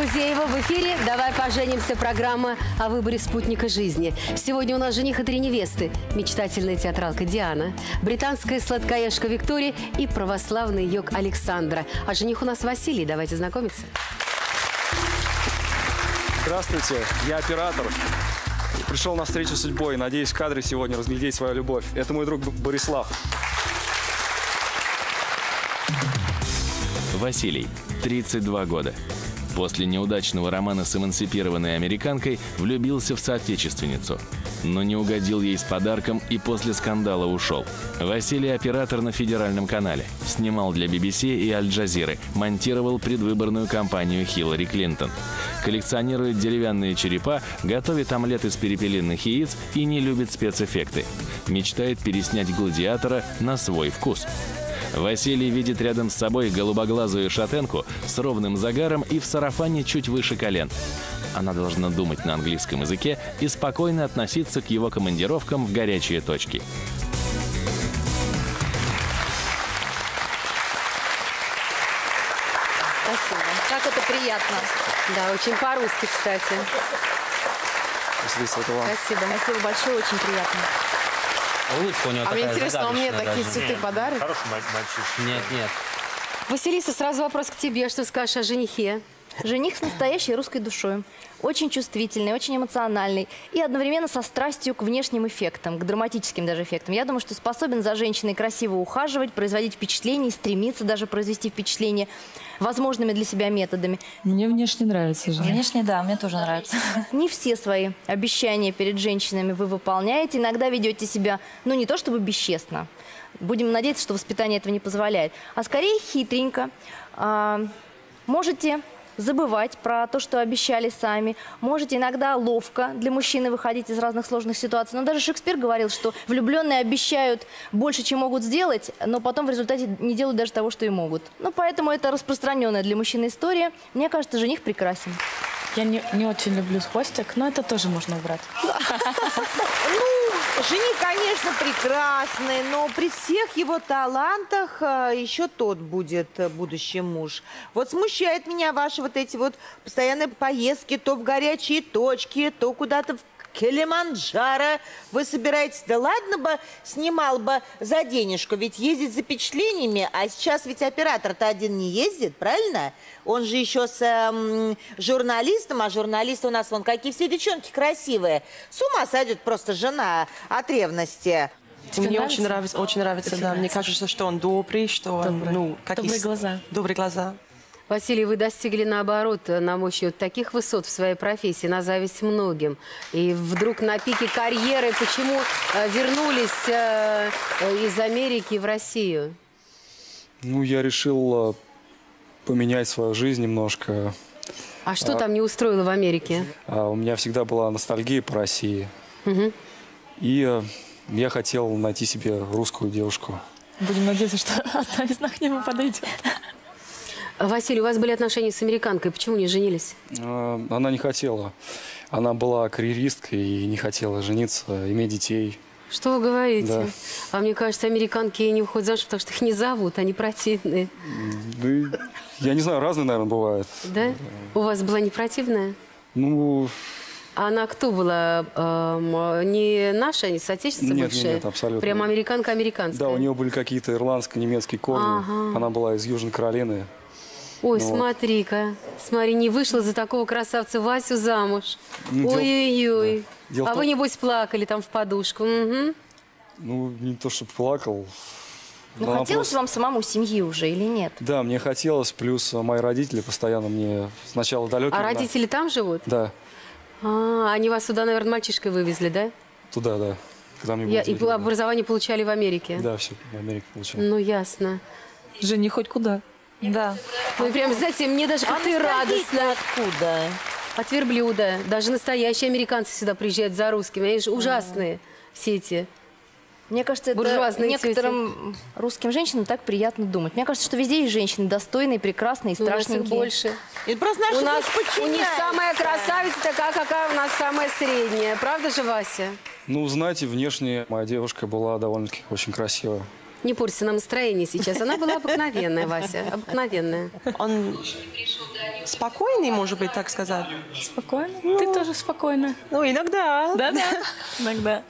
Гузеева. В эфире «Давай поженимся» программа о выборе спутника жизни. Сегодня у нас жених и три невесты. Мечтательная театралка Диана, британская сладкоежка Виктория и православный йог Александра. А жених у нас Василий. Давайте знакомиться. Здравствуйте, я оператор. Пришел на встречу с судьбой. Надеюсь, в кадре сегодня разглядеть свою любовь. Это мой друг Борислав. Василий, 32 года. После неудачного романа с эмансипированной американкой влюбился в соотечественницу. Но не угодил ей с подарком и после скандала ушел. Василий – оператор на федеральном канале. Снимал для BBC и Аль-Джазиры. Монтировал предвыборную кампанию Хиллари Клинтон. Коллекционирует деревянные черепа, готовит омлет из перепелиных яиц и не любит спецэффекты. Мечтает переснять «Гладиатора» на свой вкус. Василий видит рядом с собой голубоглазую шатенку с ровным загаром и в сарафане чуть выше колен. Она должна думать на английском языке и спокойно относиться к его командировкам в горячие точки. Спасибо. Как это приятно. Да, очень по-русски, кстати. Спасибо. Спасибо большое, очень приятно. Улыбка у него А мне такая интересно, он мне такие даже. цветы подарит? Хороший маль- мальчишка. Нет, нет. Василиса, сразу вопрос к тебе. Что скажешь о женихе? Жених с настоящей русской душой. Очень чувствительный, очень эмоциональный. И одновременно со страстью к внешним эффектам, к драматическим даже эффектам. Я думаю, что способен за женщиной красиво ухаживать, производить впечатление, и стремиться даже произвести впечатление возможными для себя методами. Мне внешне нравится же. Внешне, да, мне тоже нравится. Не все свои обещания перед женщинами вы выполняете. Иногда ведете себя, ну, не то чтобы бесчестно. Будем надеяться, что воспитание этого не позволяет. А скорее хитренько. А, можете забывать про то, что обещали сами. Можете иногда ловко для мужчины выходить из разных сложных ситуаций. Но даже Шекспир говорил, что влюбленные обещают больше, чем могут сделать, но потом в результате не делают даже того, что и могут. Ну, поэтому это распространенная для мужчины история. Мне кажется, жених прекрасен. Я не, не очень люблю хвостик, но это тоже можно убрать. Ну, жених, конечно, прекрасный, но при всех его талантах э, еще тот будет э, будущий муж. Вот смущает меня ваши вот эти вот постоянные поездки то в горячие точки, то куда-то в Килиманджаро вы собираетесь? Да ладно бы, снимал бы за денежку, ведь ездить за впечатлениями, а сейчас ведь оператор-то один не ездит, правильно? Он же еще с эм, журналистом, а журналисты у нас вон какие все девчонки красивые. С ума сойдет просто жена от ревности. Мне очень нравится, очень нравится, да. Мне кажется, что он добрый, что он, Добрый. ну, как Добрые глаза. Добрые глаза. Василий, вы достигли, наоборот, на мой счет, таких высот в своей профессии, на зависть многим. И вдруг на пике карьеры почему э, вернулись э, э, из Америки в Россию? Ну, я решил э, поменять свою жизнь немножко. А что там не устроило в Америке? А, У меня всегда была ностальгия по России. И э, я хотел найти себе русскую девушку. Будем надеяться, что одна из нас к нему подойдет. Василий, у вас были отношения с американкой, почему не женились? Э, Она не хотела. Она была карьеристкой и не хотела жениться, иметь детей. Что вы говорите? Да. А мне кажется, американки не уходят замуж, потому что их не зовут, они противные. И я не знаю, разные, наверное, бывают. Да? У вас была не противная? Ну, А она кто была? Эм, не наша, не соотечественница Нет, бывшая? нет, абсолютно. Прям американка-американская? да, у нее были какие-то ирландско-немецкие корни. Ага. Она была из Южной Каролины. Ой, Ну смотри-ка. Смотри, не вышла за такого красавца Васю замуж. Ну, дел- Ой-ой-ой. в А вы, том- небось, плакали там в подушку. Мгм. Ну, не то, что плакал. Ну, хотелось просто- вам самому семьи уже или нет? Да, мне хотелось, плюс мои родители постоянно мне сначала далекие. А да. родители там живут? Да, А, они вас сюда, наверное, мальчишкой вывезли, да? туда, да. Когда мне Я- и да. образование получали в Америке? Да, все, в Америке получил. Ну, ясно. Жени хоть куда. Да. Ну, прям, знаете, мне даже как-то и радостно. откуда? От верблюда. Даже настоящие американцы сюда приезжают за русскими. Они же ужасные, все эти. Мне кажется, это Буржуазные некоторым русским женщинам так приятно думать. Мне кажется, что везде есть женщины достойные, прекрасные, Ну, У нас их страшненькие. больше. Это просто наши У нас у них самая красавица такая, какая у нас самая средняя. Правда же, Вася? Ну, знаете, внешне моя девушка была довольно-таки очень красивая. Не портится нам настроение сейчас. Она была обыкновенная, Вася, обыкновенная. Он спокойный, может быть, так сказать. Спокойно? Ты тоже спокойно. Ну, иногда. Да-да. Иногда.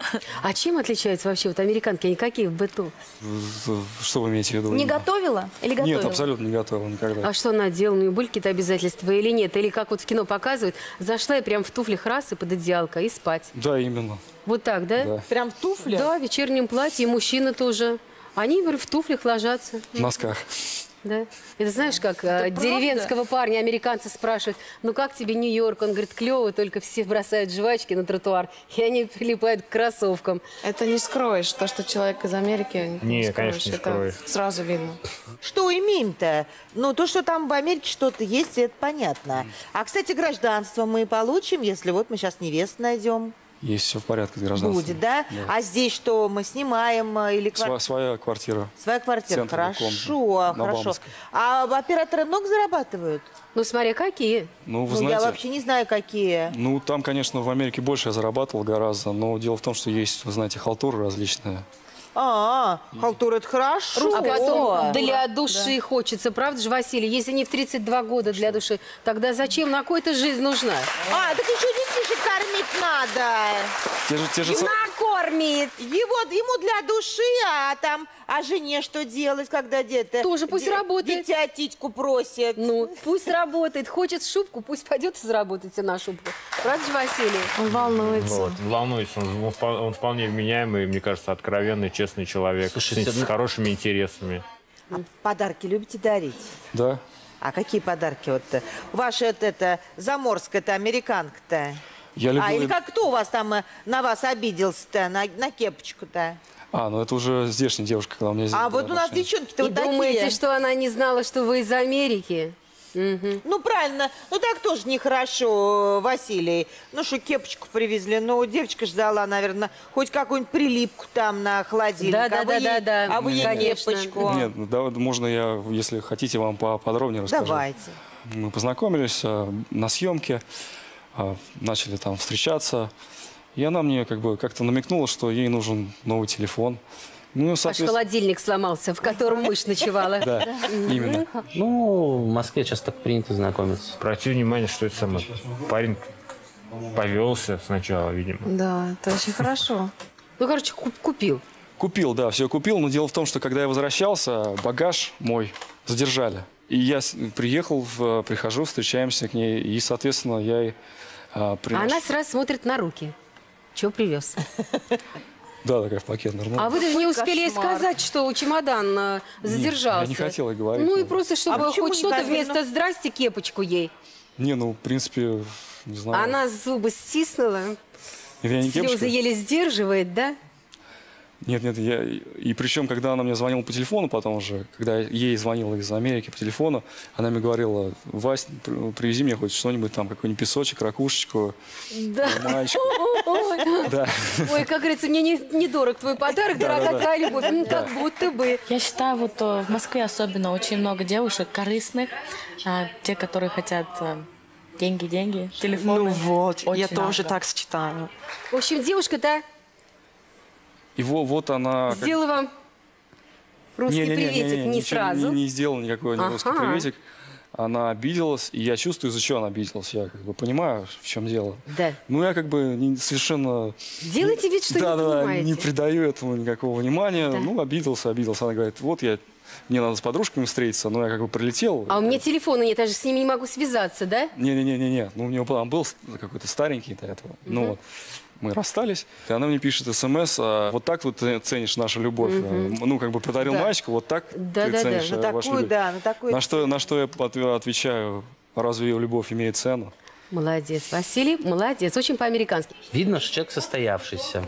А чем отличаются вообще вот американки? Они какие в быту? Что вы имеете в виду? Не готовила или готовила? Нет, абсолютно не готовил никогда. А что она делала? У нее были какие-то обязательства или нет? Или как вот в кино показывают, зашла и прям в туфлях раз и под одеялко и спать. Да, именно. Вот так, да? Да. Прям в туфле? Да, в вечернем платье, и мужчины тоже. Они говорю, в туфлях ложатся. В носках. Да. Это знаешь, как э, деревенского парня американцы спрашивают, ну как тебе Нью-Йорк? Он говорит, клево, только все бросают жвачки на тротуар, и они прилипают к кроссовкам. Это не скроешь, то, что человек из Америки. Не, скроешь, конечно, не это скроешь. Сразу видно. Что имеем-то? Ну, то, что там в Америке что-то есть, это понятно. А, кстати, гражданство мы получим, если вот мы сейчас невест найдем. Есть все в порядке с гражданством. Будет, да? А здесь что, мы снимаем э, или Сва- квартиру? своя квартира. Своя квартира. Центр Хорошо, хорошо. Бабовской. А операторы много зарабатывают? Ну смотри, какие. Ну, вы ну, знаете, я вообще не знаю, какие. ну, там, конечно, в Америке больше я зарабатывал гораздо, но дело в том, что есть, вы знаете, халтуры различные. А, халтура, это хорошо. А потом для души хочется, правда же, Василий? Если не в 32 года для души, тогда зачем? На кой-то жизнь нужна? А, так еще детишек кормить надо. Те же, те же, са- Накормит! Его, ему для души, а там, а жене что делать, когда где-то... Тоже пусть де- работает. Дитя титьку просит. Ну, пусть работает. Хочет шубку, пусть пойдет и заработает себе на шубку. Правда же, Василий? Он волнуется. Вот, волнуется. Он, он он вполне вменяемый, мне кажется, откровенный, честный человек. Слушай, с, с хорошими интересами. А подарки любите дарить? да. А какие подарки вот э, Ваша это, это заморская-то, американка-то? Я люблю... А, или как кто у вас там э, на вас обиделся-то, на, на кепочку-то? А, ну это уже здешняя девушка, когда у меня здесь А вот у нас девчонки-то И вот такие. думаете, что она не знала, что вы из Америки? Ну, правильно. Ну, так тоже нехорошо, э, Василий. Ну, что кепочку привезли. Ну, девочка ждала, наверное, хоть какую-нибудь прилипку там на холодильник. Да, да, а вы да, ей- да, да, А вы ей конечно. кепочку. Нет, ну, да, можно я, если хотите, вам поподробнее расскажу. Давайте. Мы познакомились а, на съемке, а, начали там встречаться. И она мне как бы как-то намекнула, что ей нужен новый телефон. Ну, соответственно... холодильник сломался, в котором мышь ночевала. Да, именно. Ну, в Москве сейчас так принято знакомиться. Обрати внимание, что это самое. Парень повелся сначала, видимо. Да, это очень хорошо. Ну, короче, куп- купил. Купил, да, все купил. Но дело в том, что когда я возвращался, багаж мой задержали. И я приехал, в- прихожу, встречаемся к ней. И, соответственно, я а, А она сразу смотрит на руки. Чего привез? Да, такая в пакет нырнула. А вы даже не успели ей сказать, что чемодан э, задержался. я не хотела говорить. Ну и просто, чтобы А хоть что-то вместо «здрасте» кепочку ей. Не, ну, в принципе, не знаю. Она зубы стиснула, Это я не слезы кепочка. еле сдерживает, да? Нет, нет, я... И причем, когда она мне звонила по телефону потом уже, когда я ей звонила из Америки по телефону, она мне говорила, Вась, при- привези мне хоть что-нибудь там, какой-нибудь песочек, ракушечку, Да. мальчик. Ой, Да. Ой, как говорится, мне не, недорог твой подарок, дорога твоя любовь. Как будто бы. Я считаю, вот э, в Москве особенно очень много девушек корыстных, а, те, которые хотят э, деньги, деньги, телефоны. Ну вот, я Очень тоже надо. так считаю. В общем, девушка-то И во- вот она... как- сделала вам русский Не-не-не-не-не, приветик не ничего сразу. Не, не сделал никакой не русский Ага. приветик. Она обиделась, и я чувствую, из-за чего она обиделась. Я как бы понимаю, в чем дело. Да. Ну, я как бы не- совершенно... Делайте вид, что да, не да, понимаете. не придаю этому никакого внимания. Да. Ну, обиделся, обиделся. Она говорит, вот я... Мне надо с подружками встретиться, но я как бы прилетел. А у меня телефона нет, я же с ними не могу связаться, да? Не-не-не-не, ну у него там был какой-то старенький до этого. Ну вот, мы расстались, и она мне пишет смс, а, вот так вот ты ценишь нашу любовь. Э, Ну, как бы подарил Да. мальчику, вот так Да, ты да, да. ценишь На э, вашу такую, любовь. да, на такую. На что, на что я отве- отвечаю, разве ее любовь имеет цену? Молодец, Василий, молодец, очень по-американски. Видно, что человек состоявшийся.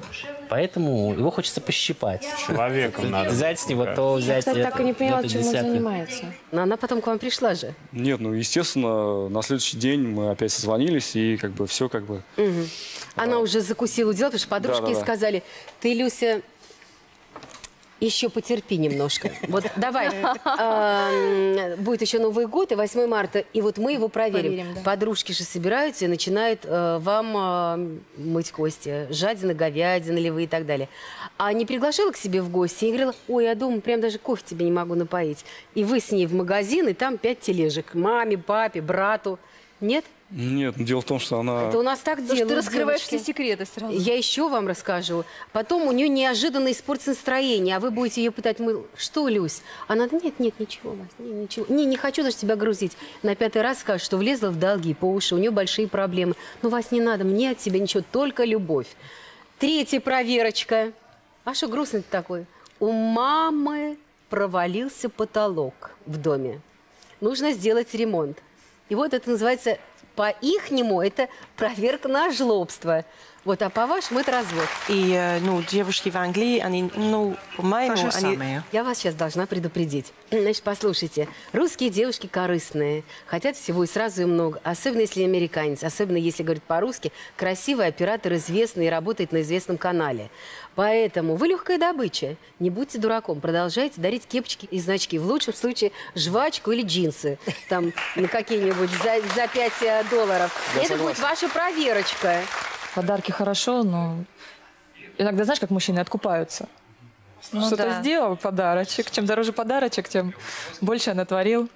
Поэтому его хочется пощипать. Человеком надо. Взять с него то, взять Я это. так и не поняла, чем он занимается. Но она потом к вам пришла же. Нет, ну, естественно, на следующий день мы опять созвонились, и как бы все как бы... Она уже закусила дела, потому что подружки Да-да-да. сказали, ты, Люся, Еще потерпи немножко. Вот давай. Эм, Будет еще Новый год и 8 марта, и вот мы его проверим. Проверим, да. Подружки же собираются и начинают э, вам э, мыть кости. Жадина, говядина ли вы и так далее. А не приглашала к себе в гости и говорила, ой, я дома прям даже кофе тебе не могу напоить. И вы с ней в магазин, и там пять тележек. Маме, папе, брату. Нет? Нет, дело в том, что она... Это у нас так делают, ты раскрываешь девочки. все секреты сразу. Я еще вам расскажу. Потом у нее неожиданно испортится настроение, а вы будете ее пытать, мы, что, Люсь? Она, нет, нет, ничего, Вась, не, ничего. Не, не хочу даже тебя грузить. На пятый раз скажет, что влезла в долги по уши, у нее большие проблемы. Ну, Вась, не надо, мне от тебя ничего, только любовь. Третья проверочка. А что грустный такой? У мамы провалился потолок в доме. Нужно сделать ремонт. И вот это называется по-ихнему, это проверка на жлобство. Вот, а по-вашему это развод. И, э, ну, девушки в Англии, они, ну, по-моему, они... самое. Я вас сейчас должна предупредить. Значит, послушайте. Русские девушки корыстные. Хотят всего и сразу и много. Особенно, если американец. Особенно, если говорит по-русски. Красивый оператор, известный и работает на известном канале. Поэтому вы легкая добыча. Не будьте дураком. Продолжайте дарить кепочки и значки. В лучшем случае жвачку или джинсы. Там на какие-нибудь за, за 5 долларов. Я Это будет согласен. ваша проверочка. Подарки хорошо, но иногда, знаешь, как мужчины откупаются. Что-то да. сделал подарочек. Чем дороже подарочек, тем больше натворил.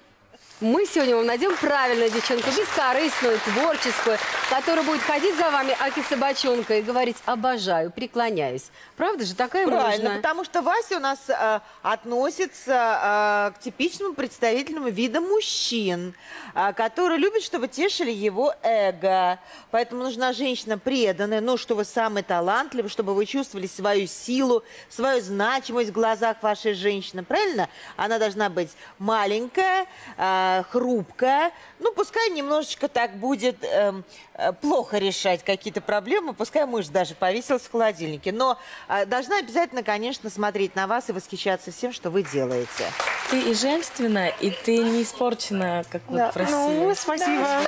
Мы сегодня вам найдем правильную девчонку, бескорыстную, творческую, которая будет ходить за вами, аки собачонка, и говорить «обожаю», «преклоняюсь». Правда же, такая Правильно, можно? потому что Вася у нас э, относится э, к типичному представительному виду мужчин, э, которые любят, чтобы тешили его эго. Поэтому нужна женщина преданная, ну, что вы самый талантливый, чтобы вы чувствовали свою силу, свою значимость в глазах вашей женщины. Правильно? Она должна быть маленькая, э, хрупкая. Ну, пускай немножечко так будет эм, э, плохо решать какие-то проблемы, пускай муж даже повесился в холодильнике. Но э, должна обязательно, конечно, смотреть на вас и восхищаться всем, что вы делаете. Ты и женственная, и ты не испорчена, как вот в России. Ну, спасибо.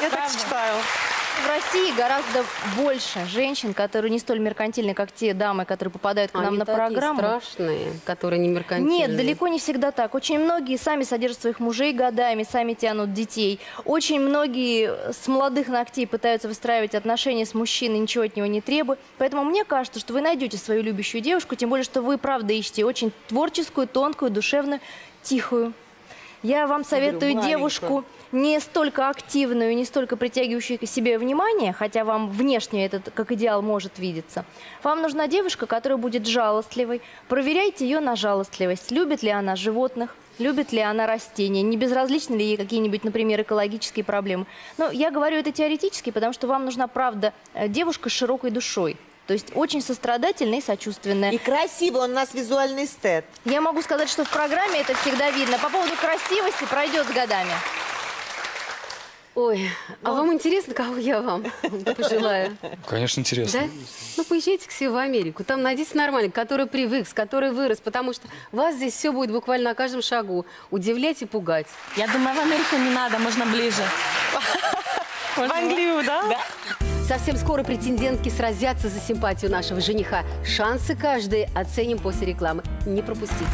Я так считаю. В России гораздо больше женщин, которые не столь меркантильны, как те дамы, которые попадают к нам Они на такие программу. страшные, которые не меркантильные. Нет, далеко не всегда так. Очень многие сами содержат своих мужей годами, сами тянут детей. Очень многие с молодых ногтей пытаются выстраивать отношения с мужчиной, ничего от него не требуя. Поэтому мне кажется, что вы найдете свою любящую девушку, тем более, что вы, правда, ищете очень творческую, тонкую, душевную, тихую. Я вам советую маленькую. девушку не столько активную, не столько притягивающую к себе внимание, хотя вам внешне этот как идеал может видеться. Вам нужна девушка, которая будет жалостливой. Проверяйте ее на жалостливость. Любит ли она животных, любит ли она растения, не безразличны ли ей какие-нибудь, например, экологические проблемы. Но я говорю это теоретически, потому что вам нужна, правда, э, девушка с широкой душой. То есть очень сострадательная и сочувственная. И красивый он у нас визуальный эстет. Я могу сказать, что в программе это всегда видно. По поводу красивости пройдет с годами. Ой, а вам интересно, кого я вам пожелаю? Конечно, интересно. Да? Ну, поезжайте к себе в Америку. Там найдите нормальный, который привык, с который вырос, потому что вас здесь все будет буквально на каждом шагу. Удивлять и пугать. Я думаю, в Америку не надо, можно ближе. В Англию, да? Совсем скоро претендентки сразятся за симпатию нашего жениха. Шансы каждый оценим после рекламы. Не пропустите.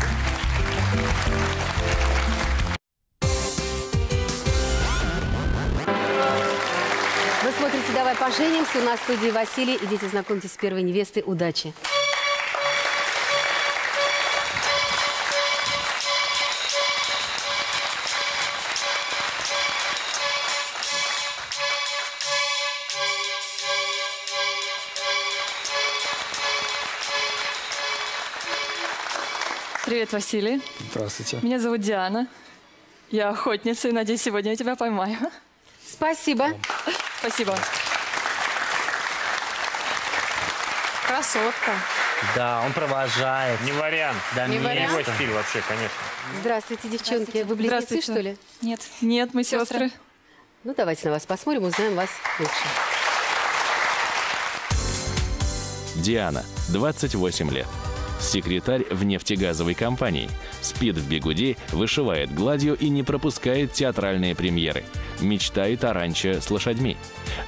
«Давай поженимся». У нас в студии Василий. Идите знакомьтесь с первой невестой. Удачи. Привет, Василий. Здравствуйте. Меня зовут Диана. Я охотница и надеюсь, сегодня я тебя поймаю. Спасибо. Спасибо. Красотка. Да, он провожает. Не вариант. Да, Не место. вариант. Его стиль вообще, конечно. Здравствуйте, девчонки. Вы близнецы, что ли? Нет. Нет, мы сестры. Ну, давайте на вас посмотрим, узнаем вас лучше. Диана, 28 лет. Секретарь в нефтегазовой компании. Спит в бегуди, вышивает гладью и не пропускает театральные премьеры. Мечтает о ранчо с лошадьми.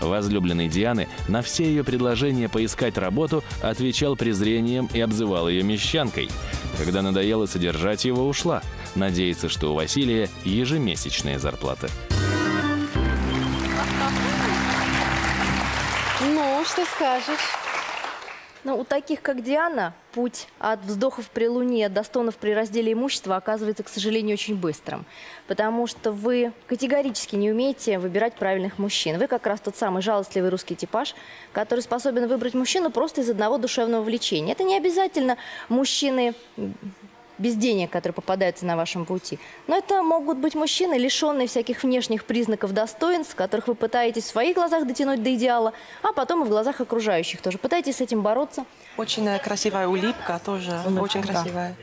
Возлюбленный Дианы на все ее предложения поискать работу отвечал презрением и обзывал ее мещанкой. Когда надоело содержать его, ушла. Надеется, что у Василия ежемесячная зарплата. Ну, что скажешь? Ну, у таких, как Диана, путь от вздохов при Луне до стонов при разделе имущества оказывается, к сожалению, очень быстрым. Потому что вы категорически не умеете выбирать правильных мужчин. Вы как раз тот самый жалостливый русский типаж, который способен выбрать мужчину просто из одного душевного влечения. Это не обязательно мужчины без денег, которые попадаются на вашем пути. Но это могут быть мужчины, лишенные всяких внешних признаков достоинств, которых вы пытаетесь в своих глазах дотянуть до идеала, а потом и в глазах окружающих тоже. Пытаетесь с этим бороться. Очень э, красивая улыбка тоже, очень красивая.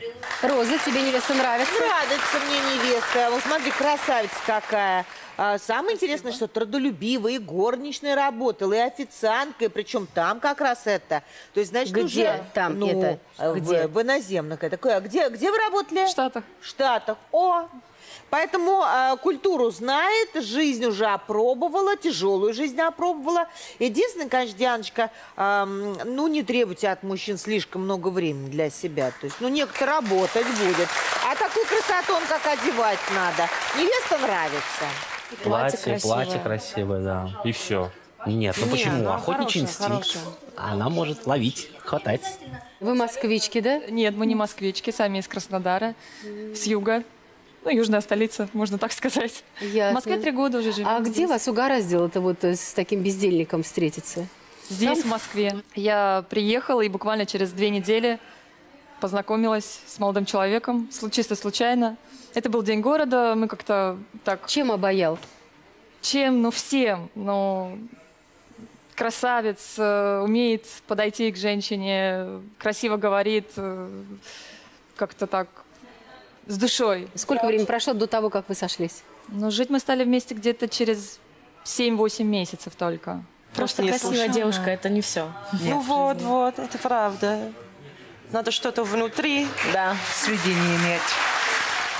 Роза, тебе невеста нравится? Нравится мне невеста. Вот смотри, красавица какая. А, самое интересное, что трудолюбивая, и горничной работала, и официанткой, причем там как раз это. То есть, значит, Где уже, там ну, это? э, Где? В, в иноземных. Это. А где, где вы работали? В Штатах. В Штатах. О! Поэтому э, культуру знает, жизнь уже опробовала, тяжелую жизнь опробовала. Единственное, конечно, Дианочка, эм, ну, не требуйте от мужчин слишком много времени для себя. То есть, ну, некто работать будет. А такую красоту он как одевать надо. Невеста нравится. Платье, платье красивое, да. И все. Нет, ну Не, почему? ну, Охотничий хорошая, инстинкт. Она может ловить, хватать. Вы москвички, да? Нет, мы не москвички, сами из Краснодара, с юга. Ну, южная столица, можно так сказать. Ясно. В Москве три года уже живем. А где здесь. вас угораздило-то вот э, с таким бездельником встретиться? Здесь, в Москве. Я приехала и буквально через две недели познакомилась с молодым человеком, чисто случайно. Это был день города, мы как-то так... Чем обаял? Чем? Ну, всем. Ну, красавец, э, умеет подойти к женщине, красиво говорит, э, как-то так с душой. Сколько времени прошло до того, как вы сошлись? Ну, жить мы стали вместе где-то через 7-8 месяцев только. Просто не красивая слушала. девушка, это не все. Ну вот, вот, это правда. Надо что-то внутри. Да. сведения иметь.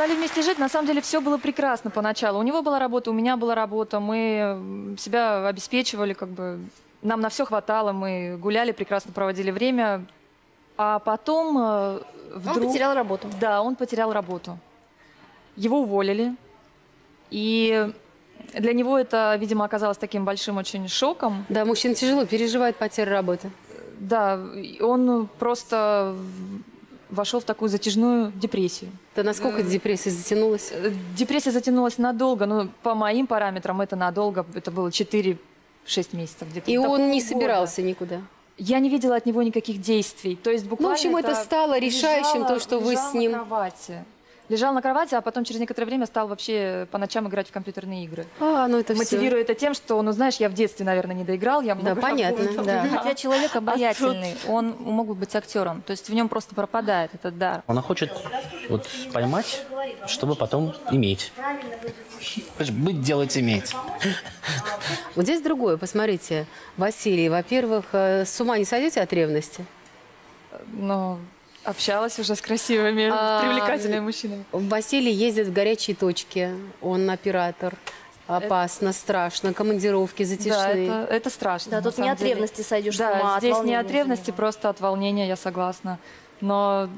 Стали вместе жить, на самом деле все было прекрасно поначалу. У него была работа, у меня была работа, мы себя обеспечивали, как бы нам на все хватало, мы гуляли, прекрасно проводили время. А потом э, вдруг... Он потерял работу. Да, он потерял работу. Его уволили. И для него это, видимо, оказалось таким большим очень шоком. Да, мужчина тяжело переживает потерю работы. Да, он просто вошел в такую затяжную депрессию. Да насколько депрессия затянулась? Э, Депрессия затянулась надолго, но по моим параметрам это надолго, это было 4-6 месяцев. И он не года. собирался никуда. Я не видела от него никаких действий. То есть буквально Ну, общем, это стало решающим, то, что вы с ним- на кровати. Лежал на кровати, а потом через некоторое время стал вообще по ночам играть в компьютерные игры. А, ну это всё. Мотивируя это тем, что, ну знаешь, я в детстве, наверное, не доиграл, я много понятно, да. Хотя человек обаятельный, он мог бы быть актером. То есть в нем просто пропадает этот дар. Она хочет вот поймать, чтобы потом иметь. Быть, делать, иметь. Вот здесь другое, посмотрите. Василий, во-первых, э, с ума не сойдете от ревности? Но общалась уже с красивыми, А, привлекательными мужчинами. Василий ездит в горячие точки, он оператор. Опасно, страшно, командировки Да, затяжные. это, это страшно. Да, тут не от деле. ревности сойдешь с Да, ума, а от здесь не от ревности, просто от волнения, я согласна. Но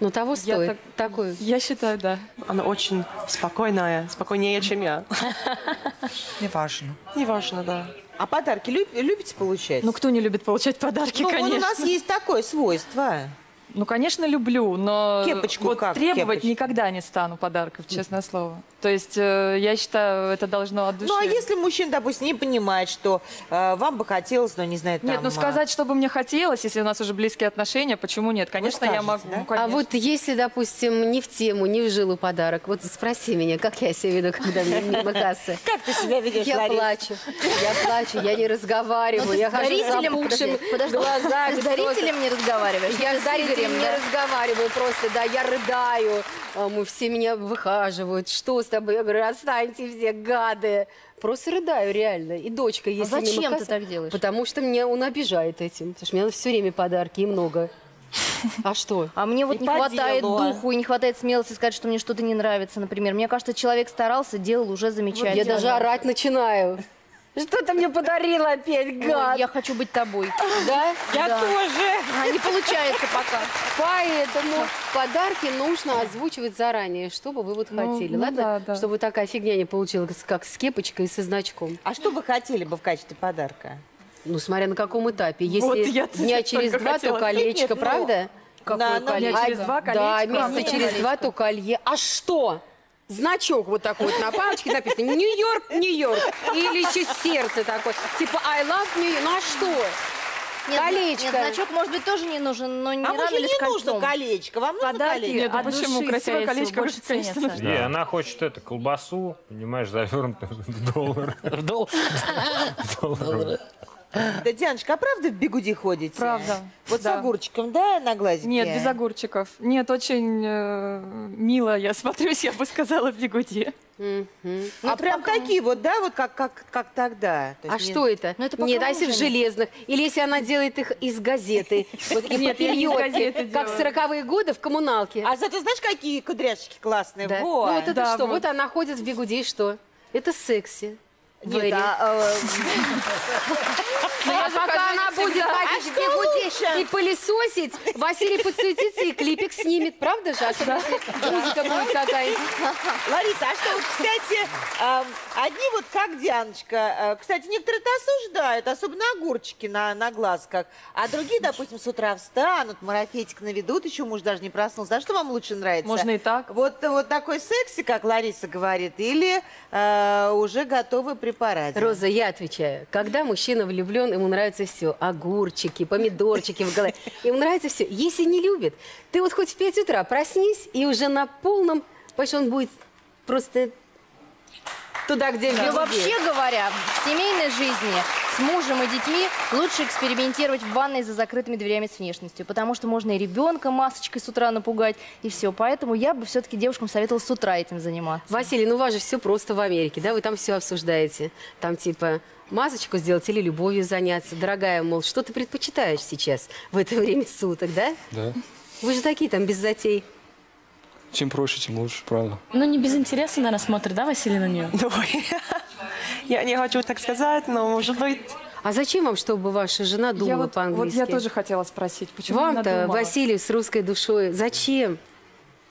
Ну, того я, стоит. так- Такой. я считаю, да. Она очень спокойная, спокойнее, чем я. Неважно. Неважно, да. А подарки люб- любите получать? Ну, кто не любит получать подарки, Ну, вот конечно. у нас есть такое свойство. Ну, конечно, люблю, но Кепочку вот как? требовать Кепочку. никогда не стану подарков, честное слово. То есть э, я считаю, это должно от души. Ну, а если мужчина, допустим, не понимает, что э, вам бы хотелось, но не знает, там... Нет, ну а, сказать, что бы мне хотелось, если у нас уже близкие отношения, почему нет? Конечно, я скажете, могу. да? ну, А конечно. вот если, допустим, не в тему, не в жилу подарок, вот спроси меня, как я себя веду, когда мне мимо кассы. Как ты себя ведешь, Я плачу, я плачу, я не разговариваю, Ну, я с хожу с глазами. ты с дарителем не разговариваешь? Я с дарителем не разговариваю просто, да, я рыдаю. А, Мы все меня выхаживают. Что с тобой? Я говорю, отстаньте все, гады. Просто рыдаю, реально. И дочка, если мимо А зачем ты кассы- так делаешь? Потому что меня он обижает этим. Потому что мне надо все время подарки и много. А что? А мне вот И не хватает делу, а. духу и не хватает смелости сказать, что мне что-то не нравится, например. Мне кажется, человек старался, делал уже замечательно. Я даже орать начинаю. Что ты мне подарила опять, гад? Ой, я хочу быть тобой. Да? Я Да. тоже. А не получается пока. Поэтому подарки нужно озвучивать заранее, что бы вы вот Ну, хотели. ну Ладно? да, да. Чтобы такая фигня не получилась, как с кепочкой и со значком. А что вы хотели бы в качестве подарка? Ну, смотря на каком этапе. Если Вот я дня через два, то колечко, Нет, ну, правда? Какое да, колечко? через два Да, колечко. месяца Нет, через два, то колье. А что? Значок вот такой вот на палочке написано «Нью-Йорк, Нью-Йорк». Или еще сердце такое. Типа «I love Нью-Йорк». Ну а что? Нет, Колечко. Нет, значок, может быть, тоже не нужен, но не А рано ли не нужно колечко? Вам нужно Подарки колечко? Нет, ну от почему? Красивое колечко, больше конечно, ценятся. Не, она хочет это, колбасу, понимаешь, завернутую в доллар. В дол- Доллар. Да, Дианочка, а правда в бигуди ходите? Правда. Вот с Да. огурчиком, да, на глазике? Нет, без огурчиков. Нет, очень э, мило я смотрюсь, я бы сказала, в бигуде. а прям такие вот, да, вот как, как, как тогда? То А есть не- что это? Ну, это пока Нет, а если в железных? Или если она делает их из газеты? Вот Нет, я не из газеты как в. 40-е годы в коммуналке. А зато знаешь, какие кудряшки классные? Вот. Ну вот это что? вот. Она ходит в бигуде, и что? Это секси. Нет, а, э, А пока она будет ходить в что бигуде лучше? и пылесосить, Василий подсуетится и клипик снимет, правда же? Особенно если музыка будет какая-нибудь. Лариса, а что вот, кстати, эм, одни вот как Дианочка, э, кстати, некоторые это осуждают, особенно огурчики на, на глазках, а другие, допустим, с утра встанут, марафетик наведут, еще муж даже не проснулся. А что вам лучше нравится? Можно и так. Вот, вот такой секси, как Лариса говорит, или э, уже готовый препарат? Роза, я отвечаю. Когда мужчина влюблен, ему нравится все. Огурчики, помидорчики в голове. Ему нравится все. Если не любит, ты вот хоть в 5 утра проснись, и уже на полном, понимаешь, он будет просто туда, где Ну, бигуде. вообще говоря, в семейной жизни с мужем и детьми лучше экспериментировать в ванной за закрытыми дверями с внешностью, потому что можно и ребенка масочкой с утра напугать, и все. Поэтому я бы все-таки девушкам советовала с утра этим заниматься. Василий, ну у вас же все просто в Америке, да? Вы там все обсуждаете. Там типа масочку сделать или любовью заняться. Дорогая, мол, что ты предпочитаешь сейчас в это время суток, да? Да. Вы же такие там без затей. Чем проще, тем лучше, правда. Ну, не без интереса, наверное, смотрит, да, Василий, на нее? Ой, я не хочу так сказать, но может быть... А зачем вам, чтобы ваша жена думала вот, вот по-английски? я тоже хотела спросить, почему Вам-то? Василий, с русской душой, зачем?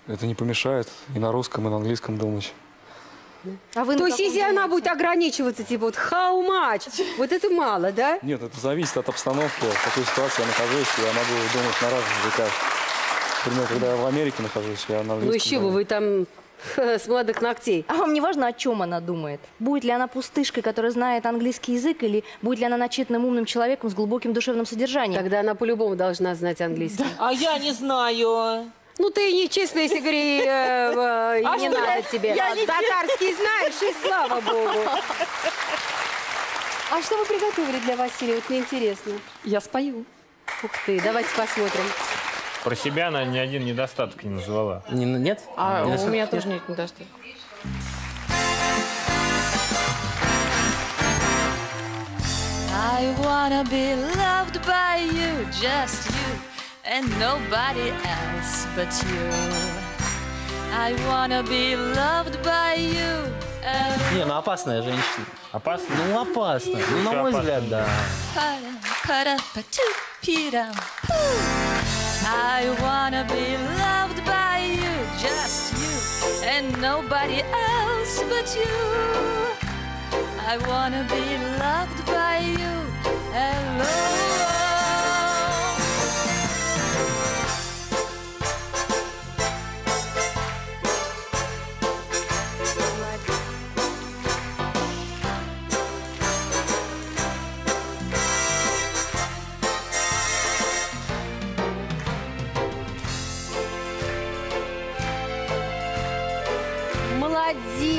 Это не помешает и на русском, и на английском думать. А вы То есть, если она будет ограничиваться, типа вот how much, вот это мало, да? Нет, это зависит от обстановки, в какой ситуации я нахожусь. Я могу думать на разных языках. Например, когда я в Америке нахожусь, я на Ну еще бы, вы там с молодых ногтей. А вам не важно, о чем она думает? Будет ли она пустышкой, которая знает английский язык, или будет ли она начитанным умным человеком с глубоким душевным содержанием? Тогда она по-любому должна знать английский. А я не знаю. Ну ты нечестно, если говори, э, э, А не надо я- тебе. я не- Татарский знаешь, и слава богу. А что вы приготовили для Василия? Вот мне интересно. Я спою. Ух ты, давайте посмотрим. Про себя она ни один недостаток не назвала. Не- Нет? А у меня нет? тоже нет недостатка. I wanna be loved by you, just you, and nobody else but you. I wanna be loved by you. and- Не, ну опасная женщина. Опасно? Ну опасно. Ну, на мой опасно. взгляд, да. I wanna be loved by you, just you, and nobody else but you. I wanna be loved by you alone.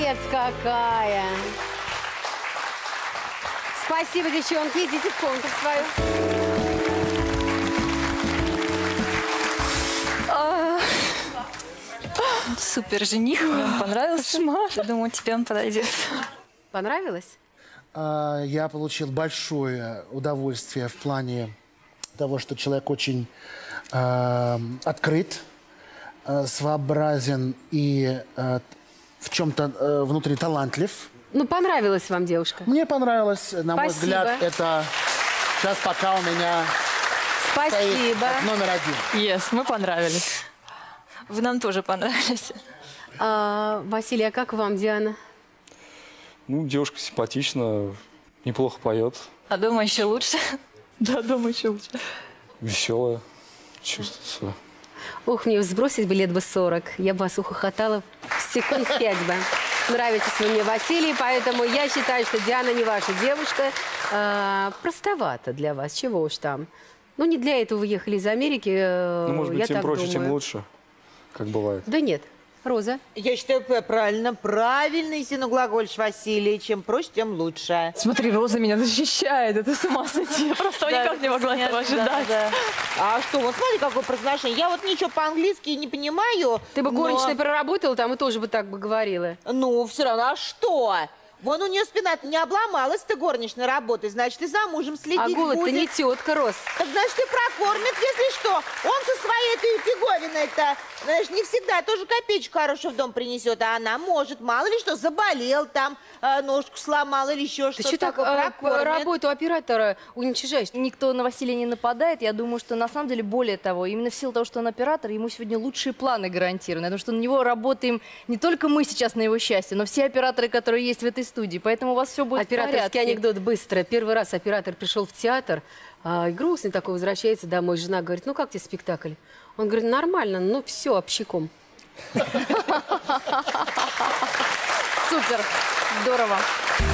Молодец какая! Спасибо, девчонки. Идите в комнату свою. Супер жених, мне он понравился. Я думаю, тебе он подойдет. Понравилось? А, Я получил большое удовольствие в плане того, что человек очень э, открыт, э, своеобразен и э, в чем-то э, внутри талантлив. Ну, понравилась вам девушка? Мне понравилось, на мой Спасибо. взгляд, это сейчас пока у меня стоит Спасибо. как номер один. Yes, мы понравились. Вы нам тоже понравились. А, Василий, а как вам, Диана? Ну, девушка симпатична, неплохо поет, А дома еще лучше? Да, дома еще лучше. веселая, чувствуется. Ох, мне сбросить бы лет бы 40. Я бы вас ухохотала в секунд пять бы. Нравитесь вы мне, Василий, поэтому я считаю, что Диана не ваша девушка. А, простовато для вас, чего уж там. Ну, не для этого вы ехали из Америки, э, Ну, может я быть, тем проще, тем думаю. лучше, как бывает. Да нет. Роза? Я считаю, правильно, правильно, Истина Глагольевич Василий. Чем проще, тем лучше. Смотри, Роза меня защищает, это с ума сойти. Я просто Да, никак не могла этого да, ожидать. да. А что, вот смотри, какое произношение. Я вот ничего по-английски не понимаю. Ты бы но- горничной проработала там и тоже бы так бы говорила. Ну, все равно, а что? Вон у нее спина не обломалась, ты горничной работой, значит, и за мужем следить А будет. не тетка, Рос. Так, значит, и прокормит, если что. Он со своей этой фиговиной-то, знаешь, не всегда тоже копеечку хорошую в дом принесет, а она может, мало ли что, заболел там, э, ножку сломал или еще Ты что-то что так прокормит. работу оператора уничижаешь? Никто на Василия не нападает. Я думаю, что на самом деле, более того, именно в силу того, что он оператор, ему сегодня лучшие планы гарантированы. Потому что на него работаем не только мы сейчас на его счастье, но все операторы, которые есть в этой студии. Поэтому у вас все будет Операторский анекдот быстро. Первый раз оператор пришел в театр, а, и грустный такой, возвращается домой. Жена говорит, ну как тебе спектакль? Он говорит, нормально, ну все, общиком. Супер, здорово.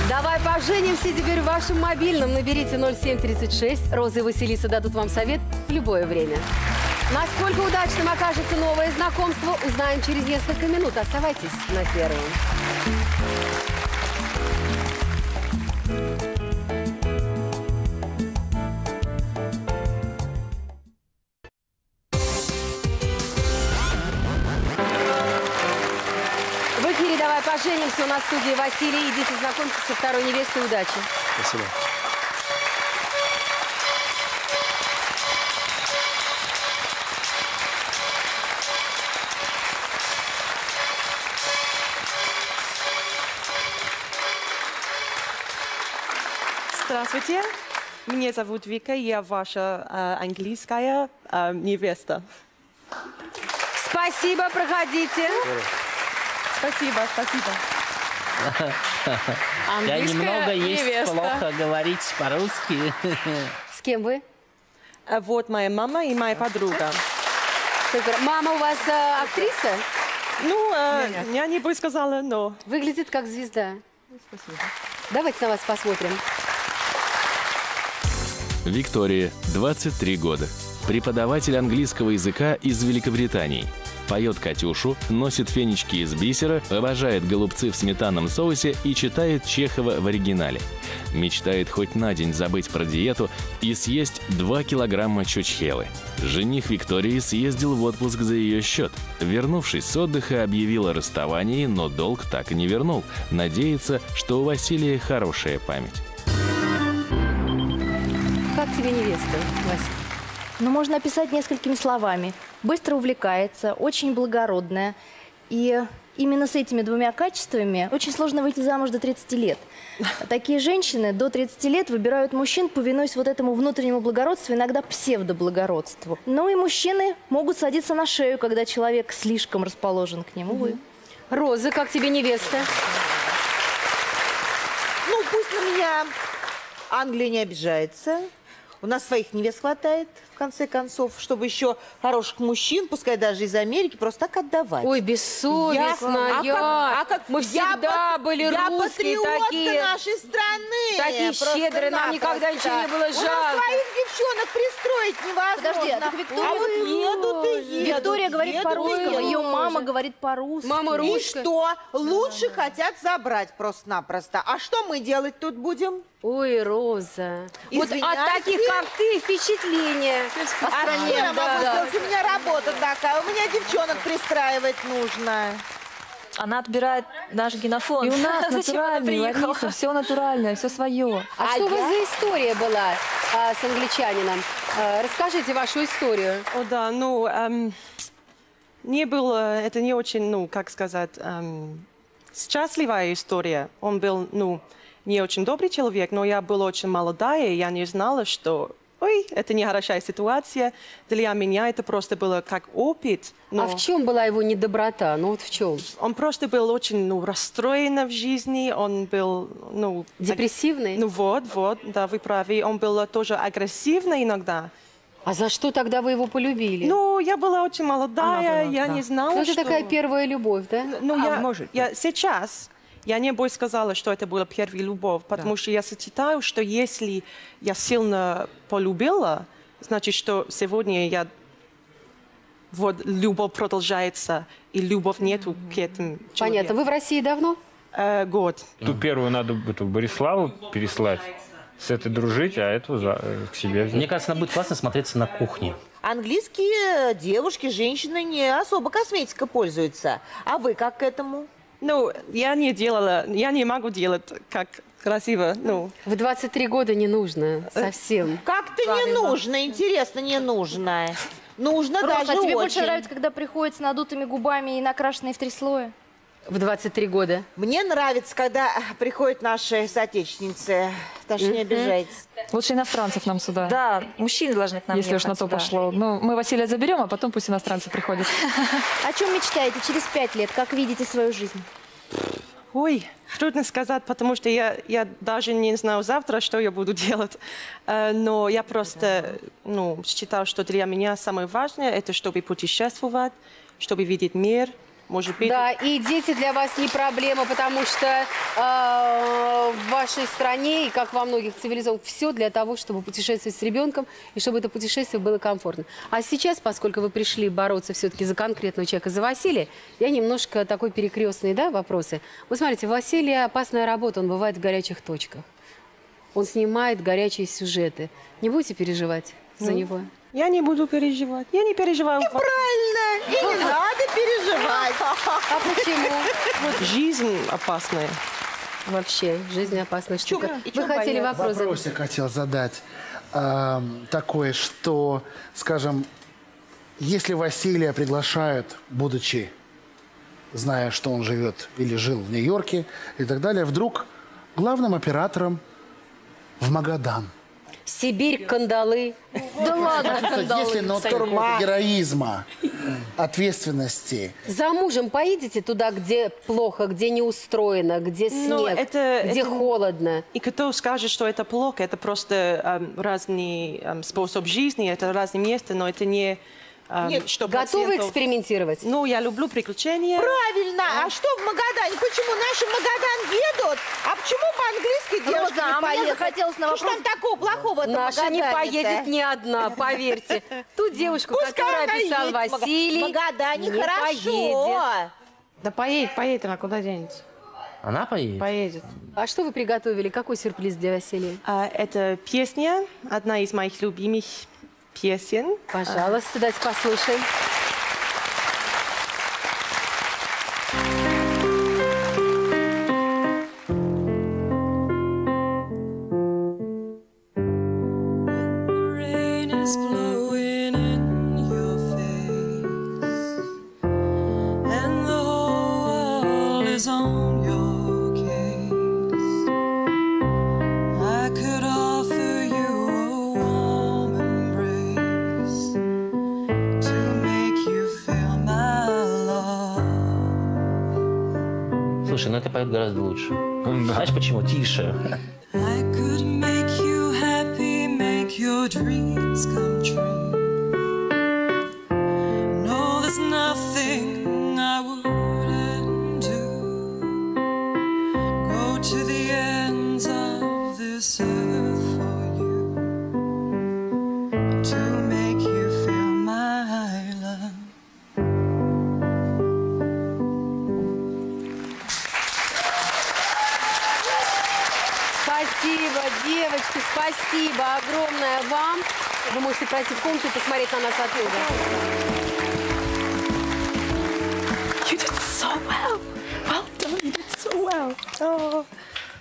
Давай поженимся теперь в вашем мобильном. Наберите 0736. Роза и Василиса дадут вам совет в любое время. Насколько удачным окажется новое знакомство, узнаем через несколько минут. Оставайтесь на первом. «Давай поженимся». У нас в студии Василий. Идите знакомьтесь со второй невестой. Удачи. Спасибо. Здравствуйте. Меня зовут Вика, я ваша э, английская э, невеста. Спасибо, проходите. Спасибо, спасибо. Я немного есть невеста. плохо говорить по-русски. С кем вы? Э, Вот моя мама и моя подруга. Супер. Мама у вас э, актриса? Ну, э, я не бы сказала, но... Выглядит как звезда. Давайте на вас посмотрим. Виктория, 23 года. Преподаватель английского языка из Великобритании. Поет Катюшу, носит фенечки из бисера, обожает голубцы в сметанном соусе и читает Чехова в оригинале. Мечтает хоть на день забыть про диету и съесть 2 килограмма чучхелы. Жених Виктории съездил в отпуск за ее счет. Вернувшись с отдыха, объявил о расставании, но долг так и не вернул. Надеется, что у Василия хорошая память. Как тебе невеста, Вася? Ну, можно описать несколькими словами. Быстро увлекается, очень благородная. И именно с этими двумя качествами очень сложно выйти замуж до 30 лет. Такие женщины до 30 лет выбирают мужчин, повинуясь вот этому внутреннему благородству, иногда псевдоблагородству. Ну и мужчины могут садиться на шею, когда человек слишком расположен к ним. Увы. Роза, как тебе невеста? Ну, пусть на меня Англия не обижается. У нас своих невест хватает, в конце концов, чтобы еще хороших мужчин, пускай даже из Америки, просто так отдавать. Ой, бессовестная. Я- а как- а как- Мы я всегда пат- были я русские патриотка такие. нашей страны. Такие щедрые, нам никогда ничего не было У нас жалко. своих девчонок пристроить невозможно. Подожди, а так Виктория- А вот едут и едут. Виктория говорит и по-русски, ее мама говорит по-русски. Мама И русская. что? Лучше хотят забрать просто-напросто. А что мы делать тут будем? Ой, Роза. Вот от таких, как ты, впечатления. А могу да. У меня работа такая, у меня девчонок пристраивать нужно. Она отбирает наш генофонд. И у нас Зачем она натуральный, приехала? Лариса, все натуральное, все свое. А, что у вас за история была а, с англичанином? А, расскажите вашу историю. О, да, ну, эм, не было, это не очень, ну, как сказать, эм, счастливая история. Он был, ну, не очень добрый человек, но я была очень молодая, и я не знала, что ой, это нехорошая ситуация. Для меня это просто было как опыт. А в чем была его недоброта? Ну вот в чем? Он просто был очень ну, расстроен в жизни, он был... Ну, Депрессивный? Ну вот, вот, да, вы правы. Он был тоже агрессивный иногда. А за что тогда вы его полюбили? Ну, я была очень молодая, была, я да. не знала, Ну, это что... такая первая любовь, да? Ну, А, я, может я сейчас, я не бы сказала, что это была первая любовь, потому что я сочетаю, что если я сильно полюбила, значит, что сегодня я вот любовь продолжается, и любовь нету к этому человеку. Понятно. Вы в России давно? Э, год. Ту первую надо эту Бориславу переслать, с этой дружить, а эту за- э, к себе взять. Мне кажется, она будет классно смотреться на кухне. Английские девушки, женщины не особо косметикой пользуются. А вы как к этому? Ну, я не делала, я не могу делать как красиво, ну. В 23 года не нужно совсем. Как-то не нужно, интересно, не нужно. Нужно Рос, даже а тебе очень. больше нравится, когда приходят с надутыми губами и накрашенные в три слоя? В 23 года. Мне нравится, когда приходят наши соотечественницы. Даже не обижайтесь. Лучше иностранцев нам сюда. Да, мужчины должны к нам Если уж на то пошло. Ну, мы Василия заберем, а потом пусть иностранцы приходят. О чем мечтаете через пять лет? Как видите свою жизнь? Ой, трудно сказать, потому что я, я даже не знаю завтра, что я буду делать. Э, Но я просто ну, считаю, что для меня самое важное – это чтобы путешествовать, чтобы видеть мир, может быть... Да, и дети для вас не проблема, потому что э, в вашей стране, и как во многих цивилизованных, все для того, чтобы путешествовать с ребенком, и чтобы это путешествие было комфортно. А сейчас, поскольку вы пришли бороться все-таки за конкретного человека, за Василия, я немножко такой перекрестный, да, вопросы. Вот смотрите, Василия опасная работа, он бывает в горячих точках. Он снимает горячие сюжеты. Не будете переживать за Ну, него? Я не буду переживать. Я не переживаю. Правильно, и не надо переживать. А почему? Жизнь опасная. Вообще, жизнь опасная штука. и Вы чё хотели вопрос задать? Вопрос я хотел задать эм, такое, что, скажем, если Василия приглашают, будучи, зная, что он живет или жил в Нью-Йорке и так далее, вдруг главным оператором в Магадан. Сибирь, кандалы. Да ладно, Если на какого-то героизма, ответственности, За мужем поедете туда, где плохо, где не устроено, где снег, Ну, это- где это- холодно. И кто скажет, что это плохо, это просто эм, разный эм, способ жизни, это разные места, но это не Нет, что Готовы процентов- экспериментировать? Ну, я люблю приключения. Правильно. А что в Магадане? Почему наши в Магадан едут? А почему по-английски девушка Роза, не а захотелось на Что ж вопрос- там такого плохого Наша не поедет ни одна, поверьте. Ту девушку, которую описал Василий, В Магадане не хорошо. поедет. Да поедет, поедет она, куда денется? Она поедет? Поедет. А что вы приготовили? Какой сюрприз для Василия? А, это песня, одна из моих любимых песен. Пожалуйста, дайте послушаем. Поет гораздо лучше. Знаешь почему? Тише. Пройти в комнату и посмотреть на нас оттуда. You did so well. Well done, you did so well. Oh.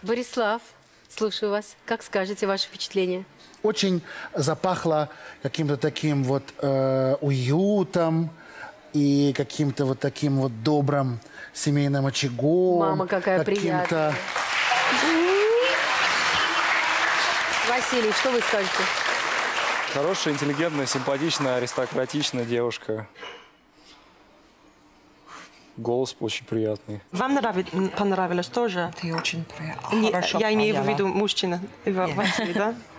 Борислав, слушаю вас. Как скажете ваше впечатление? очень запахло каким-то таким вот э, уютом, и каким-то вот таким вот добрым семейным очагом. Мама какая каким-то... Василий, что вы скажете? Хорошая, интеллигентная, симпатичная, аристократичная девушка. Голос очень приятный. Вам нрави- м, понравилось тоже? Ты очень. Не- Хорошо я имею в виду мужчина. Василий, да?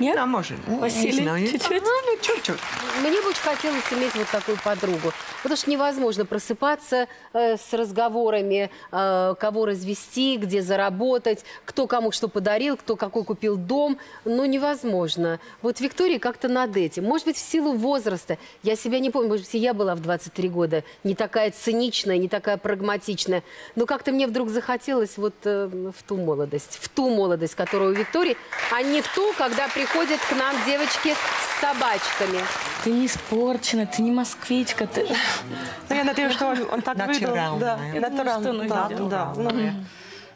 Нет? Да, может. Василий, Не знаю. чуть-чуть? Ну, чуть-чуть. Мне бы очень хотелось иметь вот такую подругу. Потому что невозможно просыпаться э, с разговорами, э, кого развести, где заработать, кто кому что подарил, кто какой купил дом. Ну, невозможно. Вот Виктория как-то над этим. Может быть, в силу возраста. Я себя не помню. Может быть, и я была в 23 года не такая циничная, не такая прагматичная. Но как-то мне вдруг захотелось вот э, в ту молодость. В ту молодость, которая у Виктории, а не в ту, когда приходят к нам девочки с собачками. Ты не испорчена, ты не москвичка, ты... Ну, я надеюсь, что он, так выдал. Да, Натуральная. Увидел. да, ну,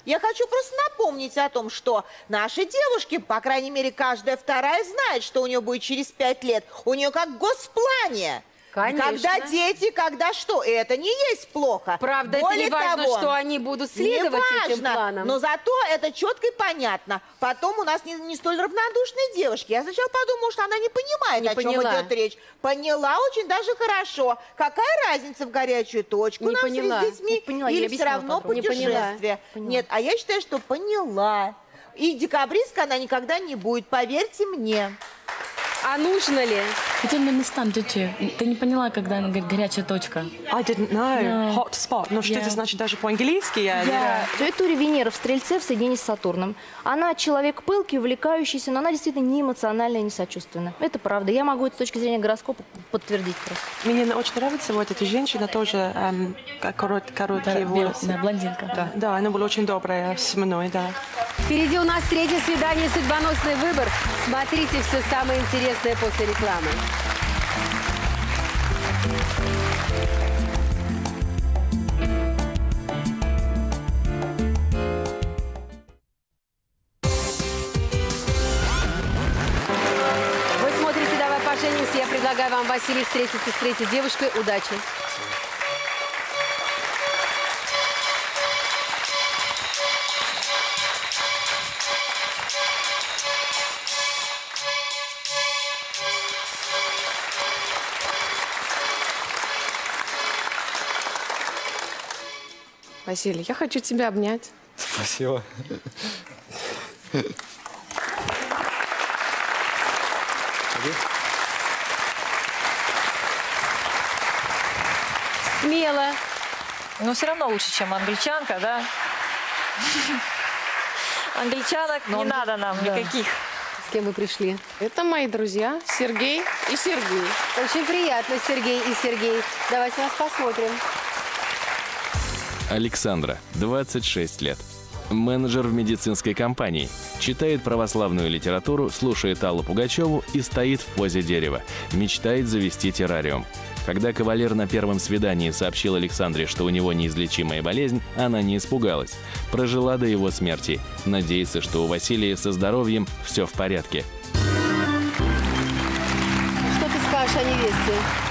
Я хочу просто напомнить о том, что наши девушки, по крайней мере, каждая вторая знает, что у нее будет через пять лет. У нее как госплане. Конечно. Когда дети, когда что, это не есть плохо. Правда, это Более не важно, того, что они будут не следовать этим важно, планам. Но зато это четко и понятно. Потом у нас не, не столь равнодушные девушки. Я сначала подумала, что она не понимает, Не о чем поняла. идет речь. Поняла очень даже хорошо. Какая разница в горячую точку? Не нам поняла. с детьми Не поняла, или все равно подруге. Не поняла. путешествие? Нет, а я считаю, что поняла. И декабристка она никогда не будет, поверьте мне. А нужно ли? Где на местам, тетя? Ты не поняла, когда она говорит горячая точка? I didn't know. No. Hot spot. Ну, что Yeah. это значит даже по-английски? Я, Я... Тетя Венера в Стрельце в соединении с Сатурном. Она человек пылкий, увлекающийся, но она действительно не эмоциональная и не сочувственная. Это правда. Я могу это с точки зрения гороскопа подтвердить просто. Мне очень нравится вот эта женщина тоже, эм, корот, короткие Да, бел- волосы. да, блондинка. Да, да, она была очень добрая с мной, да. Впереди у нас третье свидание «Судьбоносный выбор». Смотрите все самое интересное после рекламы. Вы смотрите «Давай поженимся». Я предлагаю вам, Василий, встретиться с третьей девушкой. Удачи! Василий, я хочу тебя обнять. Спасибо. Смело. Но все равно лучше, чем англичанка, да? Англичанок не надо нам Да. никаких. С кем вы пришли? Это мои друзья Сергей и Сергей. Очень приятно, Сергей и Сергей. Давайте нас посмотрим. Александра, 26 лет. Менеджер в медицинской компании. Читает православную литературу, слушает Аллу Пугачеву и стоит в позе дерева. Мечтает завести террариум. Когда кавалер на первом свидании сообщил Александре, что у него неизлечимая болезнь, она не испугалась. Прожила до его смерти. Надеется, что у Василия со здоровьем все в порядке. Что ты скажешь о невесте?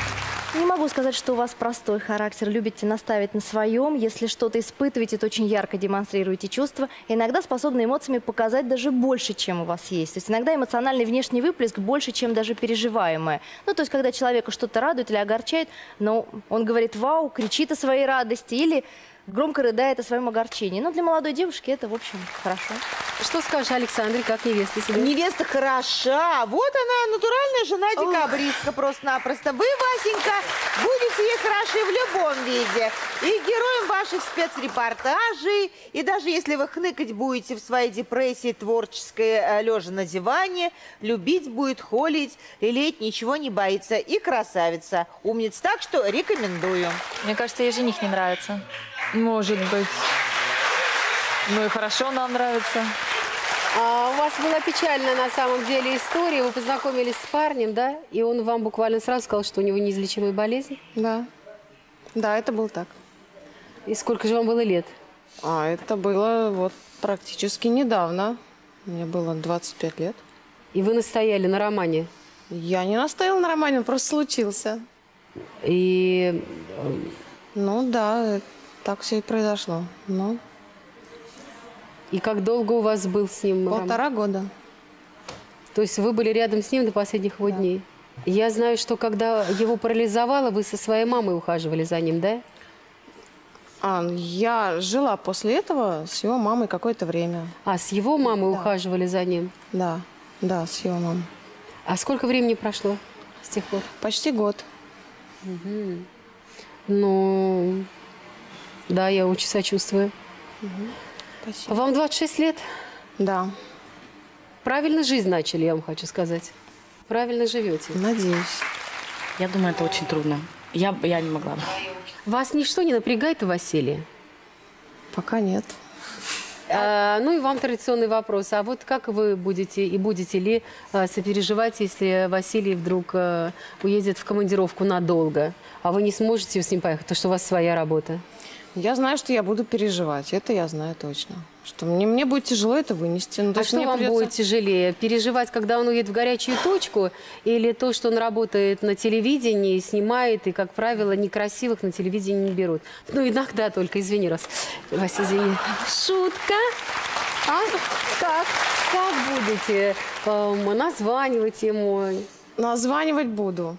Могу сказать, что у вас простой характер. Любите наставить на своем. Если что-то испытываете, то очень ярко демонстрируете чувства. Иногда способны эмоциями показать даже больше, чем у вас есть. То есть иногда эмоциональный внешний выплеск больше, чем даже переживаемое. Ну, то есть когда человека что-то радует или огорчает, но он говорит «вау», кричит о своей радости или громко рыдает о своем огорчении. Но для молодой девушки это, в общем, хорошо. Что скажешь, Александре, как невеста себе? Невеста хороша. Вот она, натуральная жена декабристка просто-напросто. Вы, Васенька, будете ей хороши в любом виде. И героем ваших спецрепортажей. И даже если вы хныкать будете в своей депрессии творческой, э, лежа на диване, любить будет, холить, лелеять, ничего не боится. И красавица. Умница так, что рекомендую. Мне кажется, ей жених не нравится. Может быть. Ну и хорошо, нам нравится. А у вас была печальная на самом деле история. Вы познакомились с парнем, да? И он вам буквально сразу сказал, что у него неизлечимая болезнь. Да. Да, это был так. И сколько же вам было лет? А это было вот практически недавно. Мне было 25 лет. И вы настояли на романе? Я не настояла на романе, он просто случился. И Ну да, так все и произошло. Ну, И как долго у вас был с ним полтора года. То есть вы были рядом с ним до последних его дней? Я знаю, что когда его парализовало, вы со своей мамой ухаживали за ним, да? А, я жила после этого с его мамой какое-то время. А с его мамой Да. ухаживали за ним? Да, да, с его мамой. А сколько времени прошло с тех пор? Почти год. Мгм. Ну, да, я очень сочувствую. Спасибо. Вам 26 лет? Да. Правильно жизнь начали, я вам хочу сказать. Правильно живете. Надеюсь. Я думаю, это очень трудно. Я, я не могла бы. Вас ничто не напрягает, Василий? Пока нет. А, ну и вам традиционный вопрос. А вот как вы будете и будете ли а, сопереживать, если Василий вдруг а, уедет в командировку надолго, а вы не сможете с ним поехать, то что у вас своя работа? Я знаю, что я буду переживать. Это я знаю точно. Что мне, мне будет тяжело это вынести. Ну, а что мне вам придется- будет тяжелее? Переживать, когда он уедет в горячую точку, или то, что он работает на телевидении, снимает, и, как правило, некрасивых на телевидении не берут? Ну, иногда только, извини раз. Вася, извини. Шутка. А как? Как будете эм, названивать ему? Названивать буду.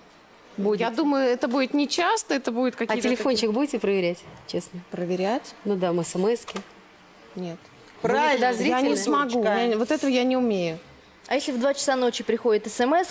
Я думаю, это будет не часто, это будет А какие-то... телефончик будете проверять, честно? Проверять? Ну да, смс-ки. Нет. Правильно. Я не смогу. Я- вот этого я не умею. А если в 2 часа ночи приходит смс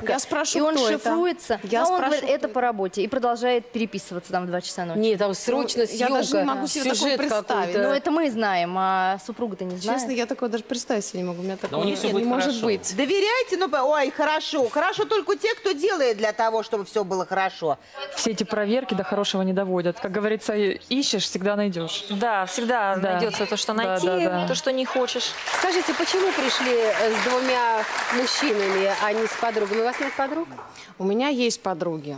и он кто это. шифруется, Я но он спрошу, говорит, это по работе, и продолжает переписываться там в 2 часа ночи. Нет, там срочно Ну, я даже съемка, не могу себе такое сюжет представить. какой-то. Ну, это мы знаем, а супруга-то не знает. Честно, я такое даже представить себе не могу. У меня такого у них всё не будет может хорошо. быть. Доверяйте, ну, по- ой, хорошо. Хорошо только те, кто делает для того, чтобы все было хорошо. Все эти проверки до хорошего не доводят. Как говорится, ищешь, всегда найдешь. Да, всегда Да. найдется то, что Да, найти, да, да. то, что не хочешь. Скажите, почему пришли э, с двумя мужчинами, а не с подругами? У вас нет подруг? У меня есть подруги.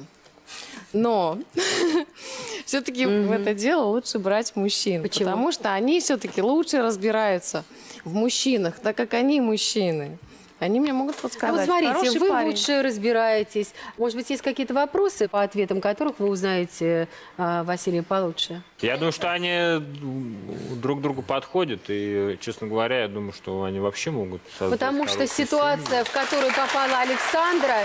Но все-таки в это дело лучше брать мужчин. Почему? Потому что они все-таки лучше разбираются в мужчинах, так как они мужчины. Они мне могут А подсказать. вот смотрите, Хороший вы парень. лучше разбираетесь. Может быть, есть какие-то вопросы, по ответам которых вы узнаете э, Василия получше? Я думаю, что они друг другу подходят. И, честно говоря, я думаю, что они вообще могут создать Потому что ситуация, в которую попала Александра,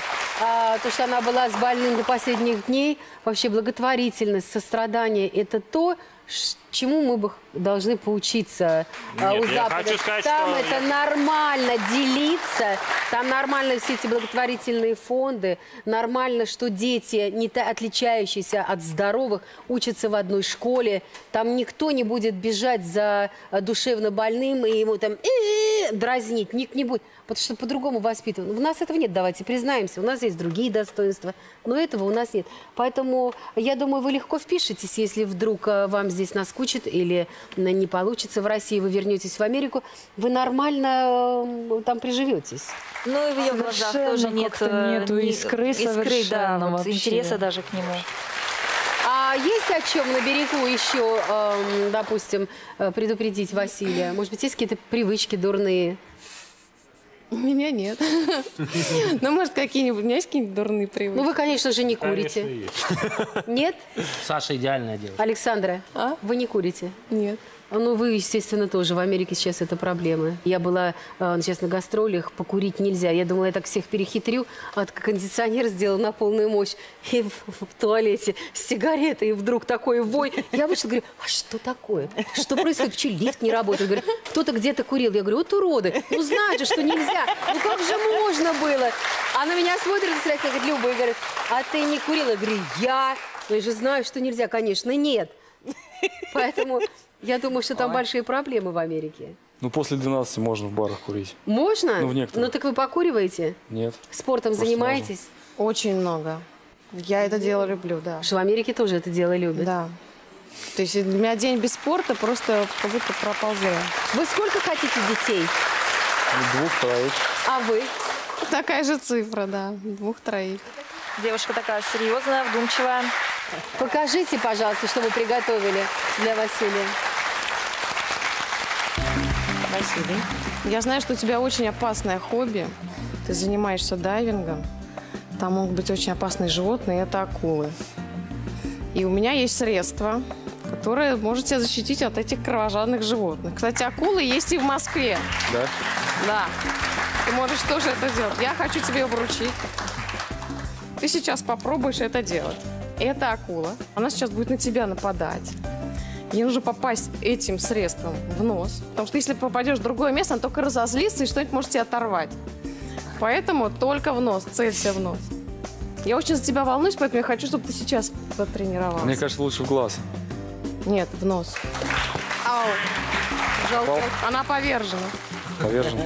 а, то, что она была с больным до последних дней, вообще благотворительность, сострадание, это то, ш- чему мы бы должны поучиться а, Нет, у я Запада. хочу сказать, там что это я- нормально делиться, там нормально все эти благотворительные фонды, нормально, что дети, не та- отличающиеся от здоровых, учатся в одной школе, там никто не будет бежать за а, душевно больным и ему там «э-э-э» дразнить, ник не будет, потому что по-другому воспитывают. У нас этого нет, давайте признаемся, у нас есть другие достоинства, но этого у нас нет. Поэтому, я думаю, вы легко впишетесь, если вдруг а, вам здесь наскучит или м, не получится в России, вы вернетесь в Америку, вы нормально м, там приживетесь. Ну и в ее глазах тоже нет э, нету искры искры, да, вот вообще. интереса даже к нему. А есть о чем на берегу еще, эм, допустим, э, предупредить Василия? Может быть, есть какие-то привычки дурные? У меня нет. Ну, может, какие-нибудь... У меня есть какие-нибудь дурные привычки? Ну, вы, конечно же, не курите. Нет? Саша идеальная девушка. Александра, вы не курите? Нет. Ну, вы, естественно, тоже. В Америке сейчас это проблема. Я была э, сейчас на гастролях, покурить нельзя. Я думала, я так всех перехитрю, а кондиционер сделал на полную мощь. И в, в туалете с сигаретой, и вдруг такой вой. Я вышла, говорю, а что такое? Что происходит? Почему лифт не работает? Говорю, кто-то где-то курил. Я говорю, вот уроды. Ну, знают же, что нельзя. Ну, как же можно было? А на меня смотрит, говорит, Люба, и говорит, а ты не курила? Я говорю, я. Ну, я же знаю, что нельзя. Конечно, нет. Поэтому я думаю, что там большие проблемы в Америке. Ну, после 12 можно в барах курить. Можно? Ну, в некоторых. Ну, так вы покуриваете? Нет. Спортом Просто занимаетесь? Очень много. Я это дело люблю, да. Что в Америке тоже это дело любят? Да. То есть для меня день без спорта просто как будто пропал зря. Вы сколько хотите детей? Ну, Двух, троих. А вы? Такая же цифра, да. Двух-троих. Девушка такая серьезная, вдумчивая. Покажите, пожалуйста, что вы приготовили для Василия. Василий. Я знаю, что у тебя очень опасное хобби. Ты занимаешься дайвингом. Там могут быть очень опасные животные, это акулы. И у меня есть средства, которые может тебя защитить от этих кровожадных животных. Кстати, акулы есть и в Москве. Да? Да. Ты можешь тоже это делать. Я хочу тебе вручить. Ты сейчас попробуешь это делать. Это акула. Она сейчас будет на тебя нападать. Ей нужно попасть этим средством в нос. Потому что если попадешь в другое место, она только разозлится и что-нибудь может тебя оторвать. Поэтому только в нос, целься в нос. Я очень за тебя волнуюсь, поэтому я хочу, чтобы ты сейчас потренировался. Мне кажется, лучше в глаз. Нет, в нос. Ау. Жалко. Попал? Она повержена. Повержен.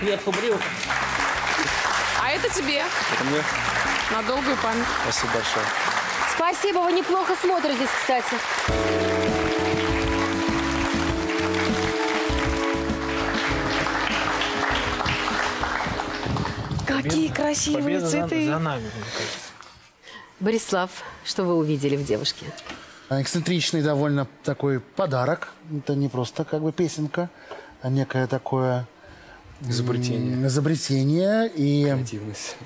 Кверху брюк. А это тебе Это мне. На долгую память. Спасибо большое. Спасибо, вы неплохо смотритесь, кстати. Какие красивые Победа за, цветы. за нами, мне кажется. Борислав, что вы увидели в девушке? Эксцентричный довольно такой подарок. Это не просто как бы песенка, а некое такое Изобретение. изобретение. И Креативность.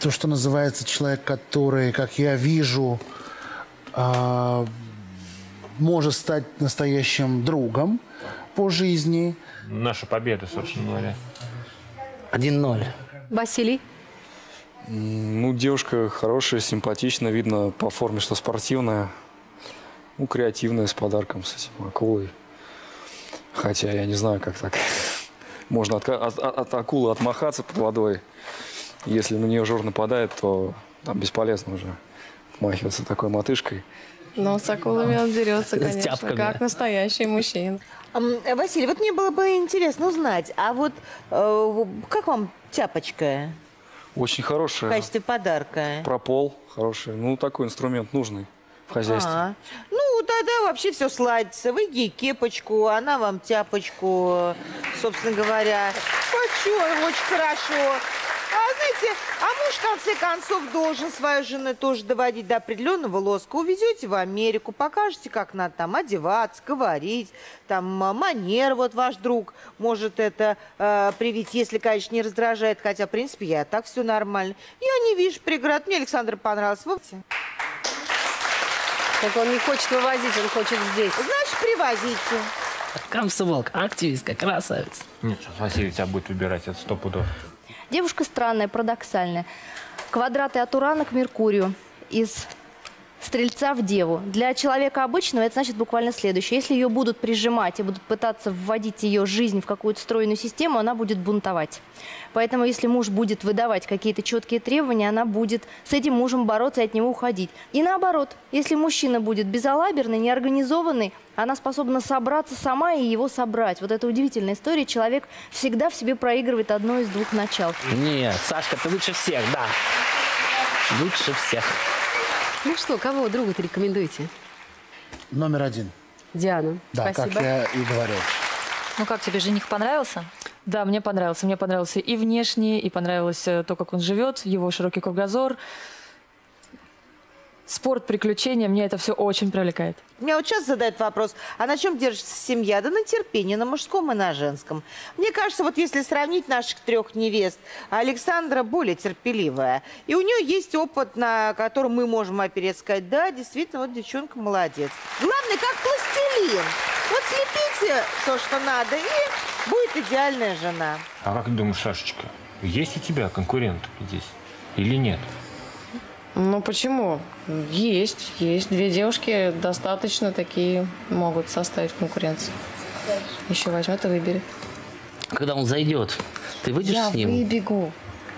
то, что называется человек, который, как я вижу, а, может стать настоящим другом по жизни. Наша победа, собственно говоря. 1-0. Василий? Ну, девушка хорошая, симпатичная, видно по форме, что спортивная. Ну, креативная, с подарком, с этим акулой. Хотя я не знаю, как так. Можно от, от- от- акулы отмахаться под водой. Если на нее жор нападает, то там бесполезно уже отмахиваться такой мотышкой. Но с акулами он дерется, конечно, как настоящий мужчина. Э, Василий, вот мне было бы интересно узнать, а вот э, как вам тяпочка Очень в хорошая. качестве подарка? Пропол хороший. Ну, такой инструмент нужный в хозяйстве. А, Ну, тогда вообще все сладится. Вы ей кепочку, она вам тяпочку, собственно говоря. Почему? Очень хорошо. А знаете, а муж, в конце концов, должен свою жену тоже доводить до определенного лоска. Увезете в Америку, покажете, как надо там одеваться, говорить, там манер вот ваш друг может это э, привить, если, конечно, не раздражает. Хотя, в принципе, я так все нормально. Я не вижу преград. Мне Александр понравился. Вот. Так он не хочет вывозить, он хочет здесь. Значит, привозите. Комсомолка, активистка, красавица. Нет, сейчас Василий тебя будет выбирать, это сто пудов. Девушка странная, парадоксальная. Квадраты от Урана к Меркурию из Стрельца в Деву. Для человека обычного это значит буквально следующее. Если ее будут прижимать и будут пытаться вводить ее жизнь в какую-то стройную систему, она будет бунтовать. Поэтому если муж будет выдавать какие-то четкие требования, она будет с этим мужем бороться и от него уходить. И наоборот, если мужчина будет безалаберный, неорганизованный, она способна собраться сама и его собрать. Вот это удивительная история. Человек всегда в себе проигрывает одно из двух начал. Нет, Сашка, ты лучше всех, да. Лучше всех. Ну что, кого друга-то рекомендуете? Номер один. Диана. Да, Спасибо. как я и говорил. Ну как, тебе жених понравился? Да, мне понравился. Мне понравился и внешне, и понравилось э, то, как он живет, его широкий кругозор. Спорт, приключения, мне это все очень привлекает. Меня вот сейчас задают вопрос, а на чем держится семья? Да на терпении, на мужском и на женском. Мне кажется, вот если сравнить наших трех невест, Александра более терпеливая. И у нее есть опыт, на котором мы можем опереться, сказать, да, действительно, вот девчонка молодец. Главное, как пластилин. Вот слепите то, что надо, и будет идеальная жена. А как ты думаешь, Сашечка, есть у тебя конкурент здесь или нет? Ну почему? Есть, есть. Две девушки достаточно такие могут составить конкуренцию. Еще возьмет и выберет. Когда он зайдет, ты выйдешь Я с ним? выбегу.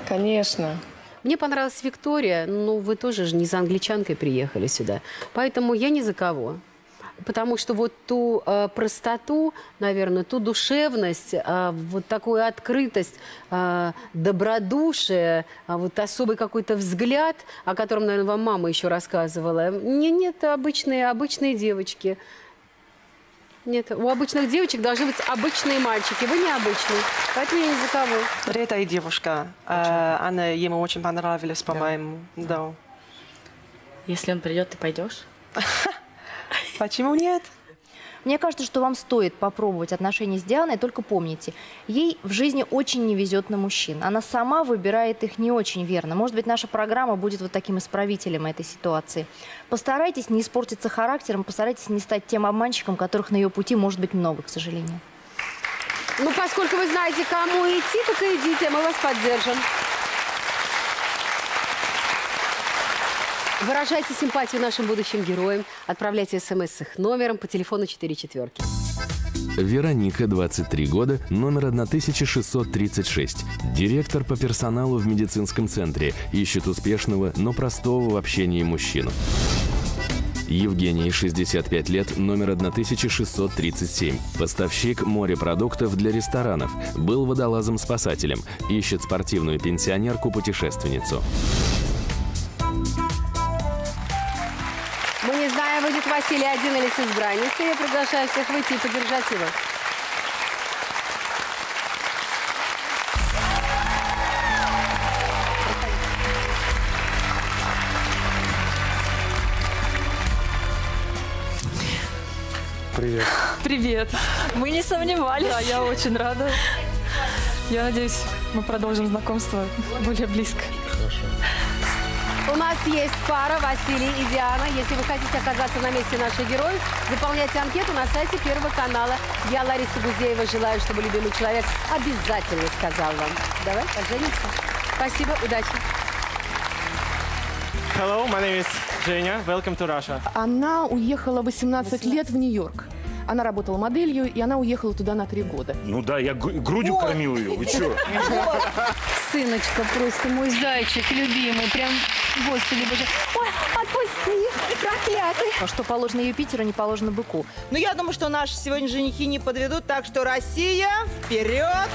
Конечно. Мне понравилась Виктория. Ну, вы тоже же не за англичанкой приехали сюда. Поэтому я ни за кого. Потому что вот ту э, простоту, наверное, ту душевность, э, вот такую открытость, э, добродушие, а вот особый какой-то взгляд, о котором, наверное, вам мама еще рассказывала. Не, нет, обычные, обычные девочки. Нет, у обычных девочек должны быть обычные мальчики. Вы необычные. Поэтому я ни за кого. Рета и девушка. э, она ему очень понравилась, по-моему. Да. Если он придет, ты пойдешь? Почему нет? Мне кажется, что вам стоит попробовать отношения с Дианой, только помните, ей в жизни очень не везет на мужчин. Она сама выбирает их не очень верно. Может быть, наша программа будет вот таким исправителем этой ситуации. Постарайтесь не испортиться характером, постарайтесь не стать тем обманщиком, которых на ее пути может быть много, к сожалению. Ну, поскольку вы знаете, кому идти, так и идите, мы вас поддержим. Выражайте симпатию нашим будущим героям. Отправляйте смс с их номером по телефону 4 четверки. Вероника, 23 года, номер 1636. Директор по персоналу в медицинском центре. Ищет успешного, но простого в общении мужчину. Евгений, 65 лет, номер 1637. Поставщик морепродуктов для ресторанов. Был водолазом-спасателем. Ищет спортивную пенсионерку-путешественницу. Василий один или с избранницей. Я приглашаю всех выйти и поддержать его. Привет. Привет. Мы не сомневались. Да, я очень рада. Я надеюсь, мы продолжим знакомство более близко. У нас есть пара Василий и Диана. Если вы хотите оказаться на месте наших героев, заполняйте анкету на сайте Первого канала. Я, Лариса Гузеева, желаю, чтобы любимый человек обязательно сказал вам. Давай, поженимся. Спасибо, удачи. Hello, my name is Женя. Welcome to Russia. Она уехала 18 лет в Нью-Йорк. Она работала моделью, и она уехала туда на три года. Ну да, я грудью кормил ее. Вы чё? Сыночка, просто мой зайчик любимый, прям, господи боже. Ой, отпусти, проклятый. А Что положено Юпитеру, не положено быку. Ну, я думаю, что наши сегодня женихи не подведут, так что Россия, вперед!